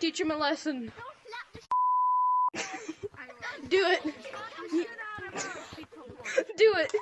Teach him a lesson. Do it. Do it.